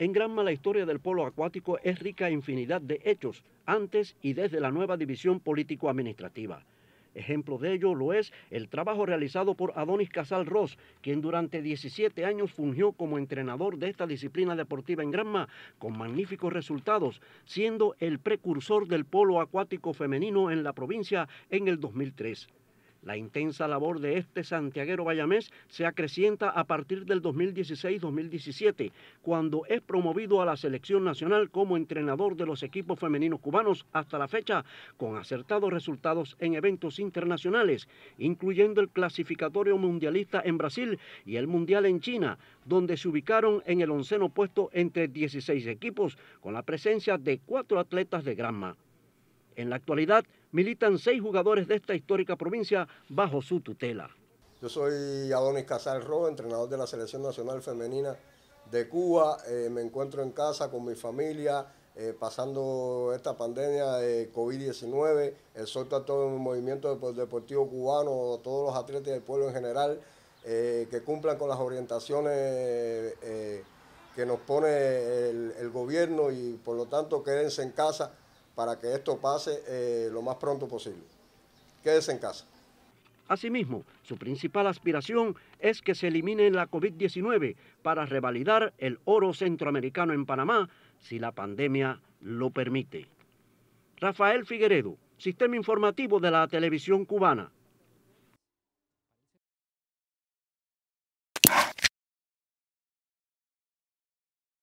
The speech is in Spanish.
En Granma la historia del polo acuático es rica en infinidad de hechos, antes y desde la nueva división político-administrativa. Ejemplo de ello lo es el trabajo realizado por Adonis Casal Ross, quien durante 17 años fungió como entrenador de esta disciplina deportiva en Granma, con magníficos resultados, siendo el precursor del polo acuático femenino en la provincia en el 2003. La intensa labor de este santiaguero bayamés se acrecienta a partir del 2016-2017, cuando es promovido a la selección nacional como entrenador de los equipos femeninos cubanos hasta la fecha, con acertados resultados en eventos internacionales, incluyendo el clasificatorio mundialista en Brasil y el mundial en China, donde se ubicaron en el onceno puesto entre 16 equipos, con la presencia de cuatro atletas de Granma. En la actualidad militan seis jugadores de esta histórica provincia bajo su tutela. Yo soy Adonis Casal entrenador de la Selección Nacional Femenina de Cuba. Eh, me encuentro en casa con mi familia, eh, pasando esta pandemia de COVID-19. Exhorto a todo el movimiento deportivo cubano, a todos los atletas del pueblo en general, eh, que cumplan con las orientaciones que nos pone el gobierno y por lo tanto quédense en casa para que esto pase eh, lo más pronto posible. Quédese en casa. Asimismo, su principal aspiración es que se elimine la COVID-19 para revalidar el oro centroamericano en Panamá si la pandemia lo permite. Rafael Figueredo, Sistema Informativo de la Televisión Cubana.